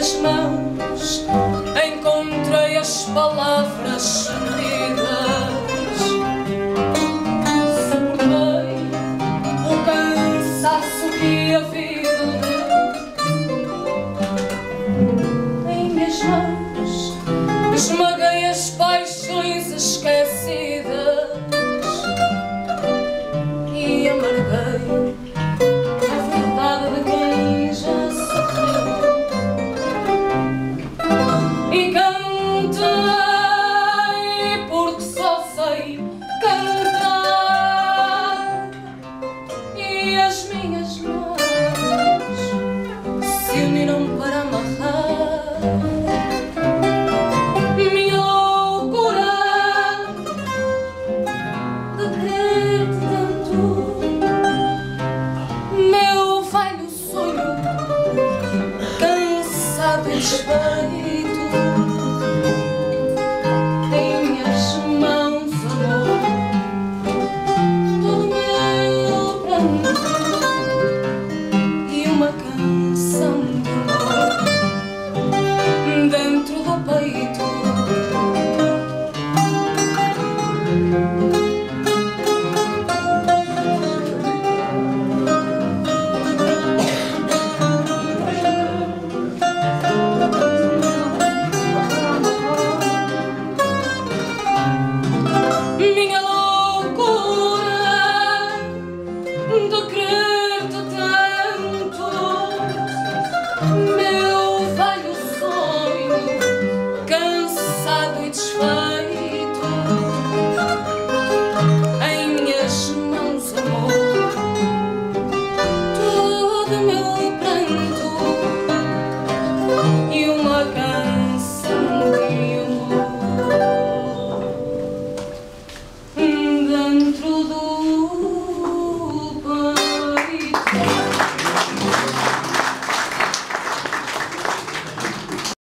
minhas mãos encontrei as palavras. I'll be try